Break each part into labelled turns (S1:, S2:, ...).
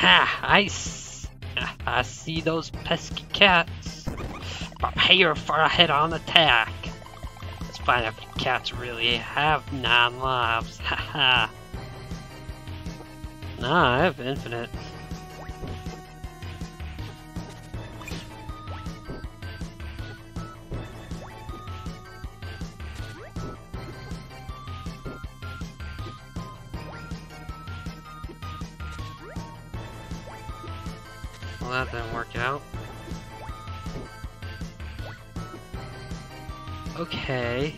S1: Ha! I, see those pesky cats. Prepare for a head-on attack. Let's find out if cats really have nine lives. Ha ha. Nah, I have infinite. Okay.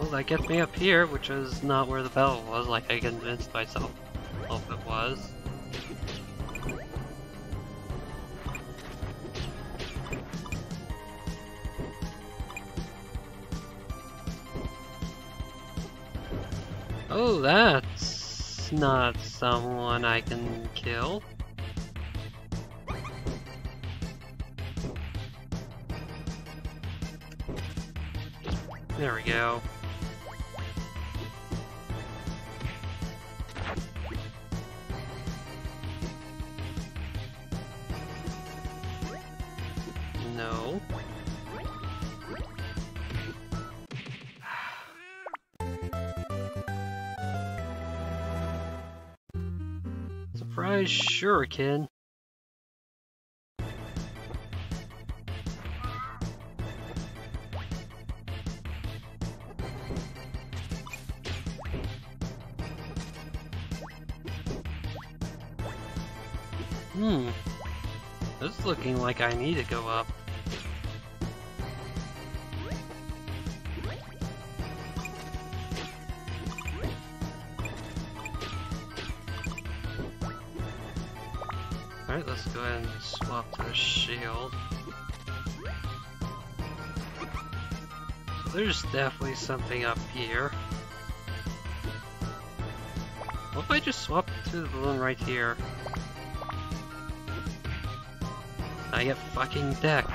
S1: Well, that gets me up here, which is not where the bell was, like I convinced myself it was. Not someone I can kill. There we go. Surprise shuriken. Hmm. This is looking like I need to go up. Let's go ahead and swap the shield. So there's definitely something up here. What if I just swap to the one right here? I get fucking decked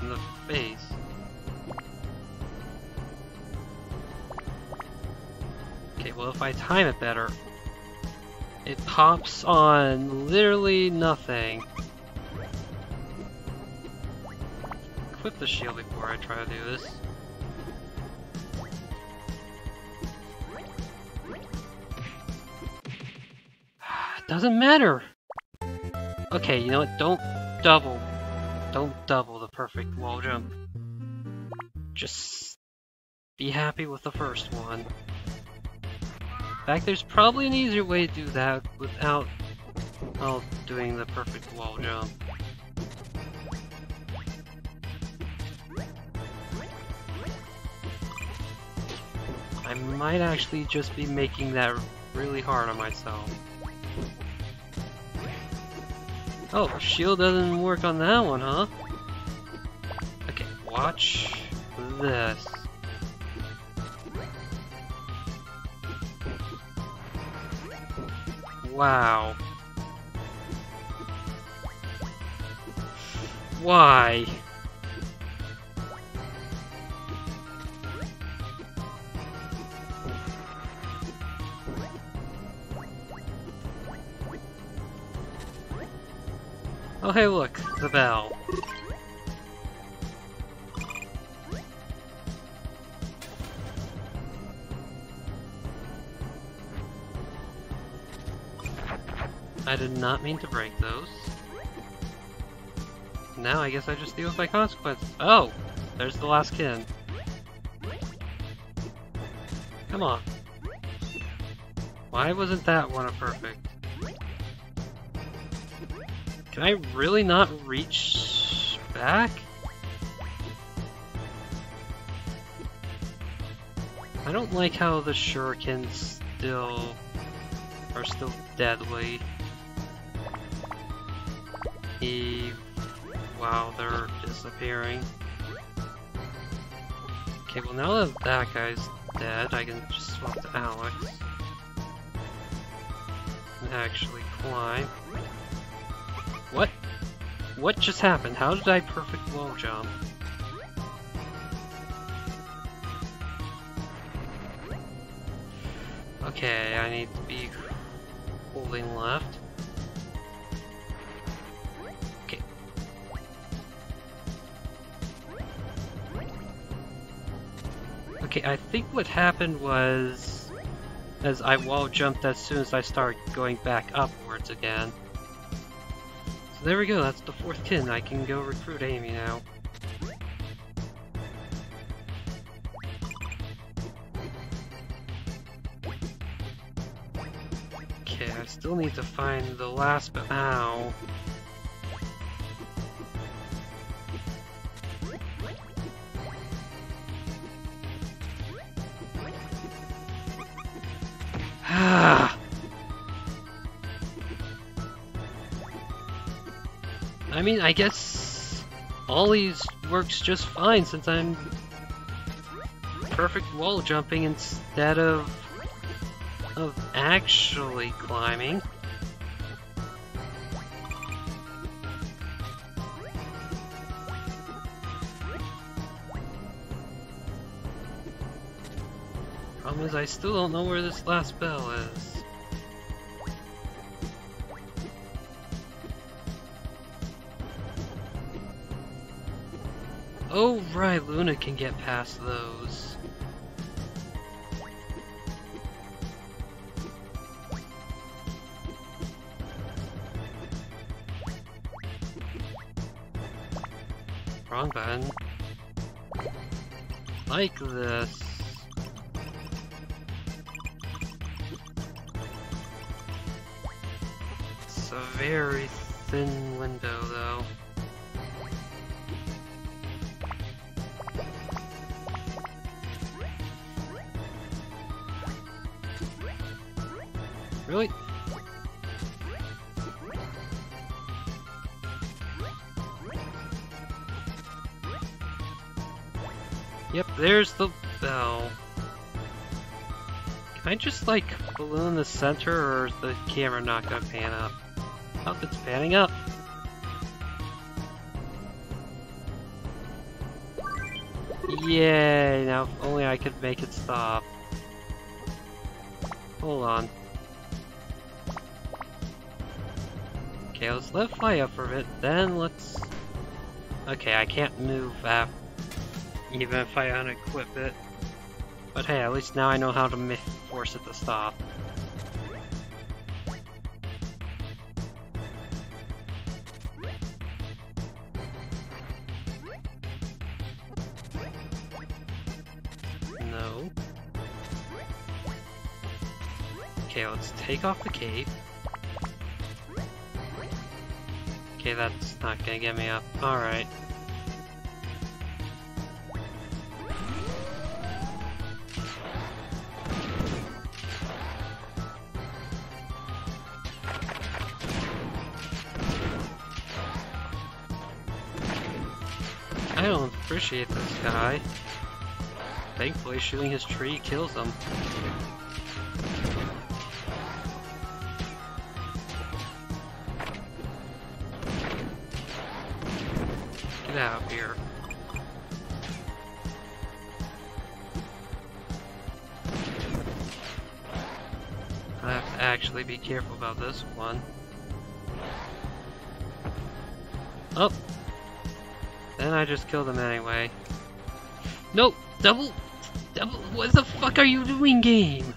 S1: in the face. Okay, well if I time it better, it pops on literally nothing. Equip the shield before I try to do this. Doesn't matter! Okay, you know what? Don't double. Don't double the perfect wall jump. Just be happy with the first one. Fact, there's probably an easier way to do that without well, doing the perfect wall jump. I might actually just be making that really hard on myself. Oh, shield doesn't work on that one, huh? Okay, watch this. Wow. Why? Oh hey look, the bell. I did not mean to break those. Now I guess I just deal with my consequences. Oh! There's the last kin. Come on. Why wasn't that one a perfect? Can I really not reach back? I don't like how the shurikens still are still deadly. He, while they're disappearing. Okay, well now that that guy's dead, I can just swap to Alex. And actually climb. What? What just happened? How did I perfect low jump? Okay, I need to be holding left. I think what happened was as I wall jumped as soon as I started going back upwards again. So there we go, that's the fourth kin. I can go recruit Amy now. Okay, I still need to find the last but ow. Mean, I guess Ollie's works just fine since I'm perfect wall jumping instead of of actually climbing. Problem is I still don't know where this last bell is. Oh right, Luna can get past those. Wrong button. Like this. It's a very thin Really? Yep, there's the bell. Can I just like balloon the center or is the camera not gonna pan up? Oh, it's panning up. Yay, now if only I could make it stop. Hold on. Okay, let's let it fly up for a bit, then let's... Okay, I can't move even if I unequip it. But hey, at least now I know how to force it to stop. No. Okay, let's take off the cape. Okay, that's not gonna get me up. Alright. I don't appreciate this guy. Thankfully, shooting his tree kills him. Out here. I have to actually be careful about this one. Oh! Then I just killed him anyway. Nope! Double! Double! What the fuck are you doing, game?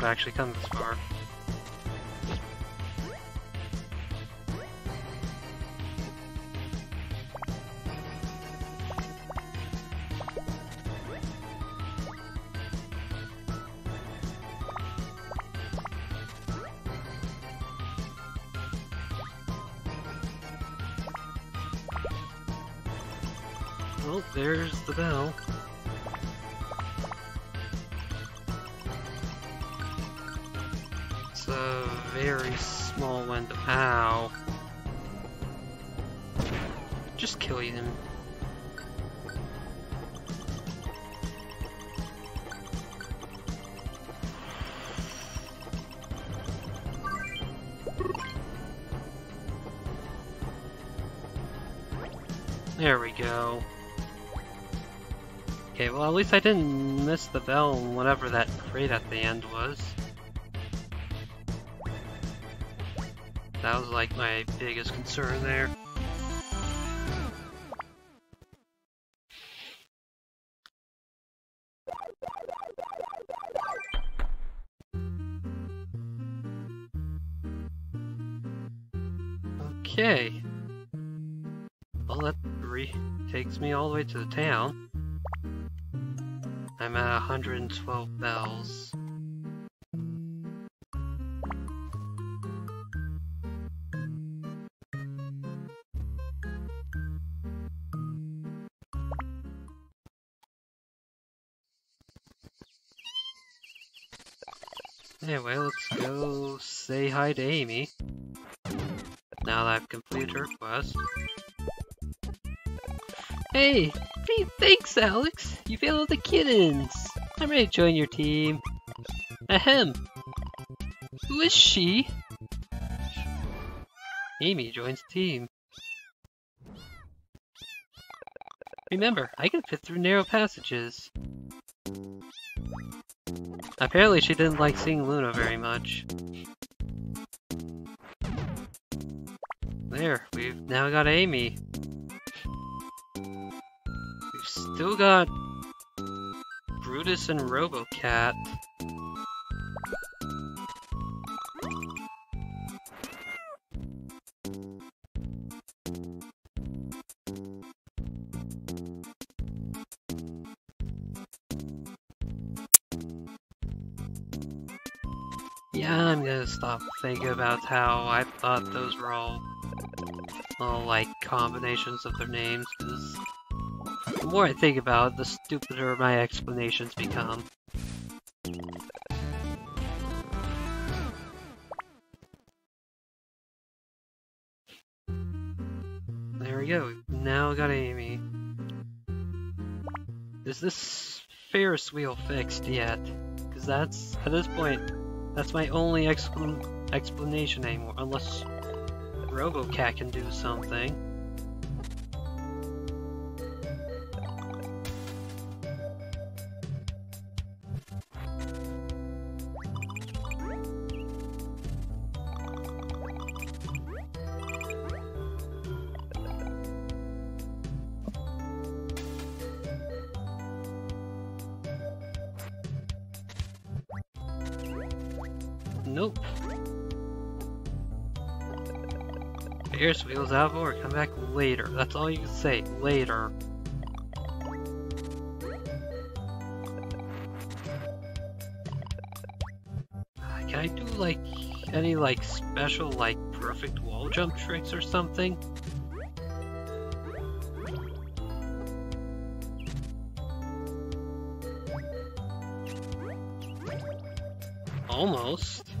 S1: Don't actually come this far. Well, there's the bell. very small window. Ow. Just kill him. There we go. Okay, well at least I didn't miss the bell, whatever that crate at the end was. That was like my biggest concern there. Okay. Well, that takes me all the way to the town. I'm at 112 bells. Anyway, let's go say hi to Amy. Now that I've completed her quest. Hey! Thanks, Alex! You found the kittens! I'm ready to join your team. Ahem! Who is she? Amy joins the team. Remember, I can fit through narrow passages. Apparently she didn't like seeing Luna very much. There, we've now got Amy. We've still got Brutus and Robocat. Yeah, I'm gonna stop thinking about how I thought those were all, all like combinations of their names, because the more I think about it, the stupider my explanations become. There we go, now got Amy. Is this Ferris wheel fixed yet? Because that's, at this point, that's my only expl explanation anymore, unless Robocat can do something. Nope. Here's wheels out of order. Come back later. That's all you can say. Later. Uh, can I do like any like special like perfect wall jump tricks or something? Almost.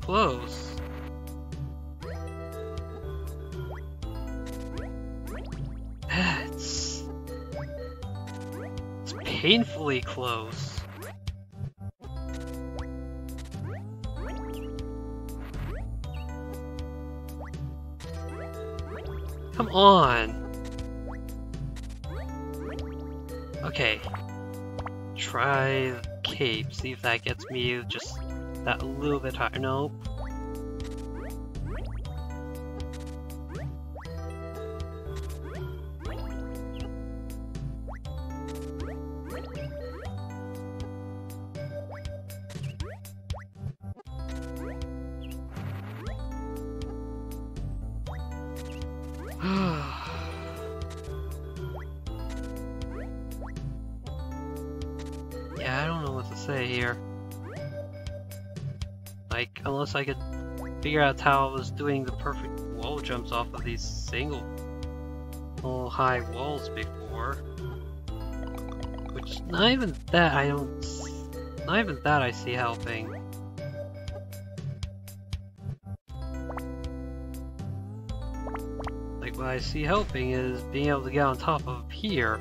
S1: Close. it's... It's painfully close. Come on! Okay. Try the cape, see if that gets me just that a little bit higher. Nope. Unless I could figure out how I was doing the perfect wall jumps off of these single little high walls before. Which, not even that I don't... Not even that I see helping. Like, what I see helping is being able to get on top of here.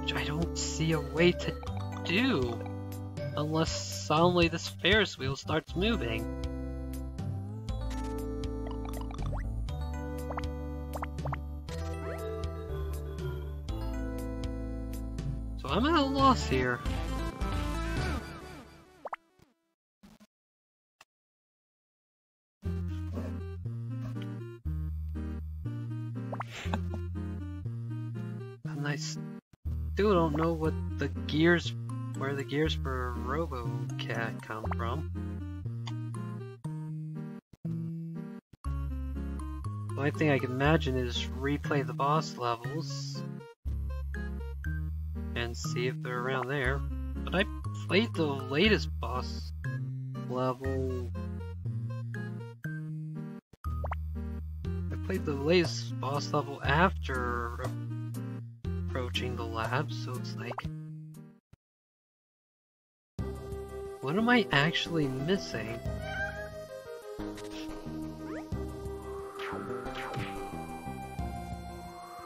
S1: Which I don't see a way to do. Unless suddenly this Ferris wheel starts moving. So I'm at a loss here. And I still don't know what the gears, where the gears for RoboCat come from. The only thing I can imagine is replay the boss levels and see if they're around there. But I played the latest boss level. I played the latest boss level after approaching the lab, so it's like... What am I actually missing?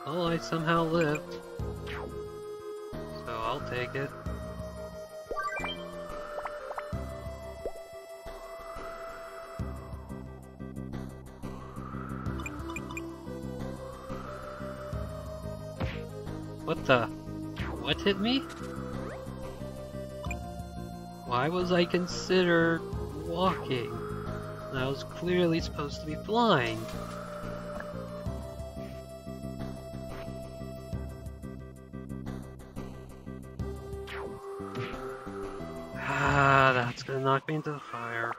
S1: Oh, I somehow lived. So I'll take it. What the? What hit me? Why was I considered walking? I was clearly supposed to be flying. Ah, that's gonna knock me into the fire.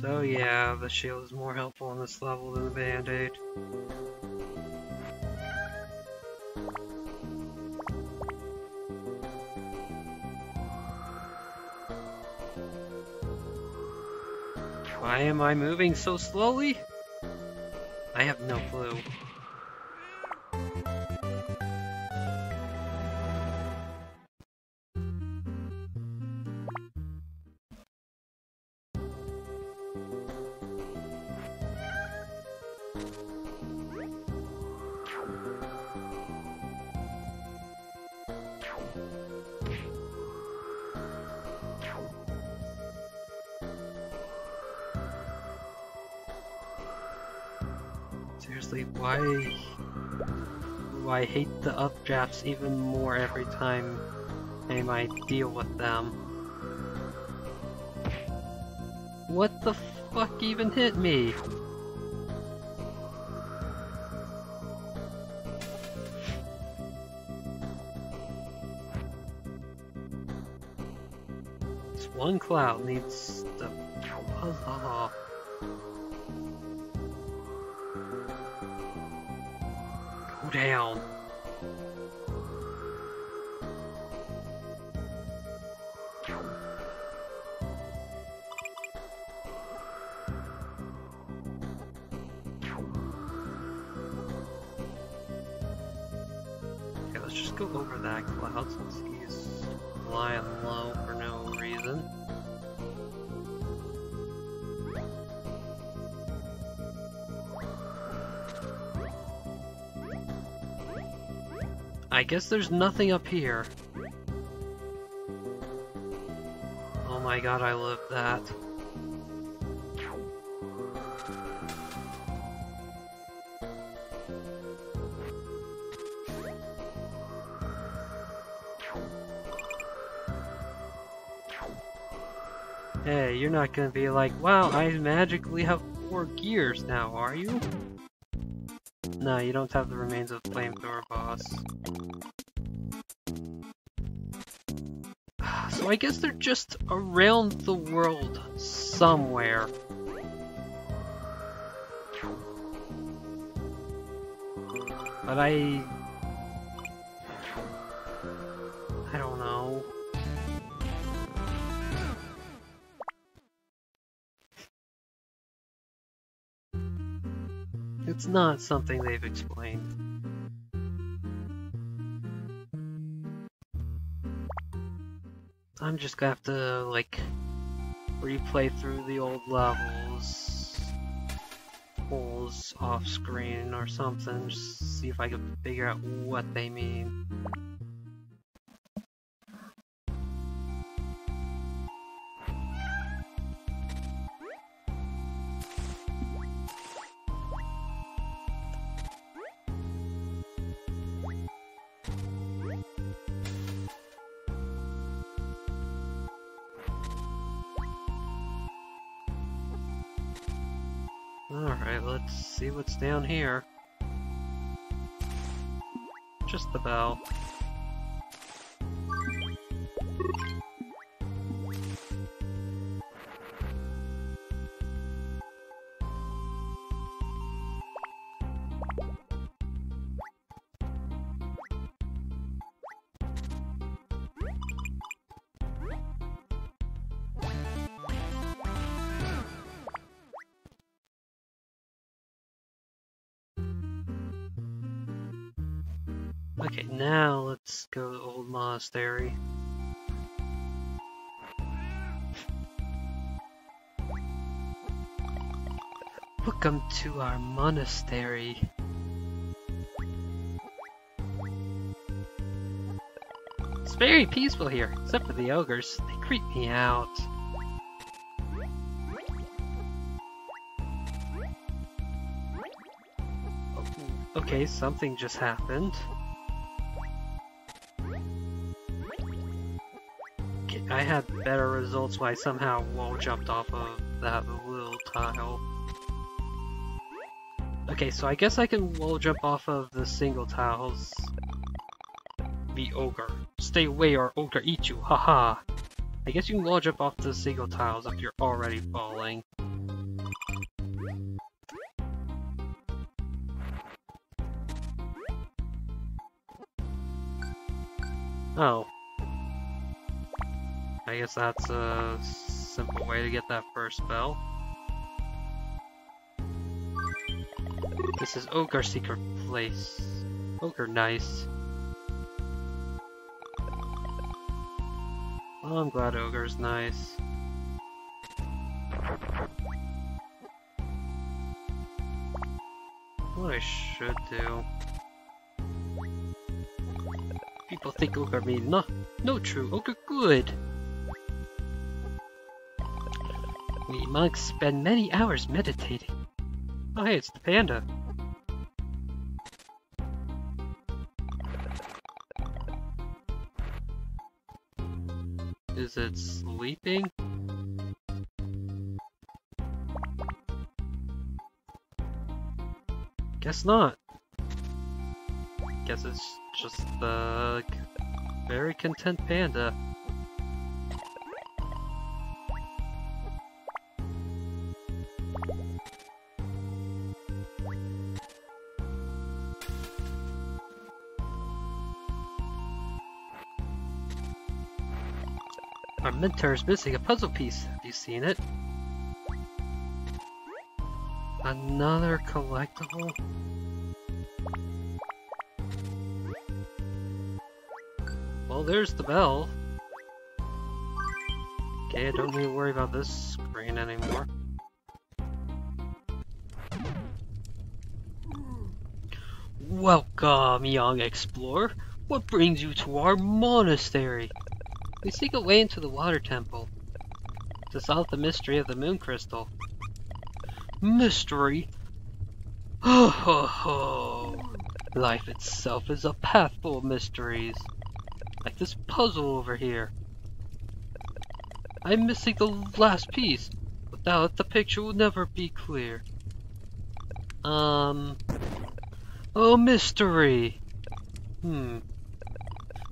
S1: So yeah, the shield is more helpful on this level than the band-aid. Why am I moving so slowly? Why I hate the updrafts even more every time I might deal with them? What the fuck even hit me? This one cloud needs to buzz off. Down. I guess there's nothing up here. Oh my god, I love that. Hey, you're not gonna be like, wow, I magically have four gears now, are you? No, you don't have the remains of Flamethrower I guess they're just around the world somewhere. But I... I don't know. It's not something they've explained. I'm just gonna have to, like, replay through the old levels. Holes off screen or something. Just see if I can figure out what they mean. Here. Just the Okay, now let's go to Old Monastery. Welcome to our monastery. It's very peaceful here, except for the ogres. They creep me out. Okay, something just happened. I had better results when I somehow wall jumped off of that little tile. Okay, so I guess I can wall jump off of the single tiles. The ogre. Stay away or ogre eat you, haha. I guess you can wall jump off the single tiles if you're already falling. Oh. I guess that's a simple way to get that first bell. This is Ogre Secret Place. Ogre nice. Well, I'm glad Ogre's nice. What I should do. People think ogre mean no, no true, ogre good. We monks spend many hours meditating. Oh hey, it's the panda. Is it sleeping? Guess not. Guess it's just the very content panda. Is missing a puzzle piece. Have you seen it? Another collectible? Well, there's the bell. Okay, I don't need to worry about this screen anymore. Welcome, young explorer. What brings you to our monastery? We seek a way into the water temple to solve the mystery of the moon crystal. Mystery? Ho ho ho! Life itself is a path full of mysteries. Like this puzzle over here. I'm missing the last piece. Without it, the picture will never be clear. Um... Oh, mystery! Hmm.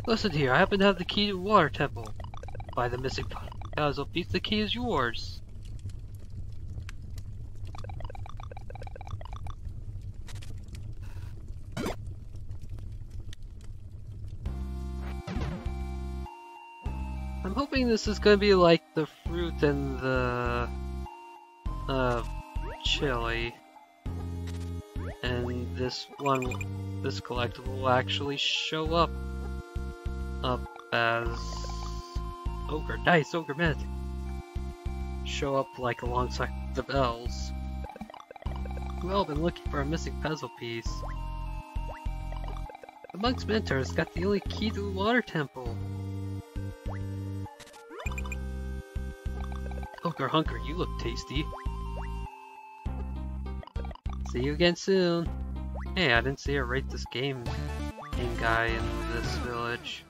S1: Listen here, I happen to have the key to the water temple. By the missing puzzle piece, the key is yours. I'm hoping this is gonna be like the fruit and the uh, chili. And this one, this collectible will actually show up up as Ogre. Nice, Ogre Magic. Show up like alongside the bells. We've all been looking for a missing puzzle piece. The monk's mentor has got the only key to the water temple. Oh, Hunker, you look tasty. See you again soon. Hey, I didn't see a rate this game game guy in this village.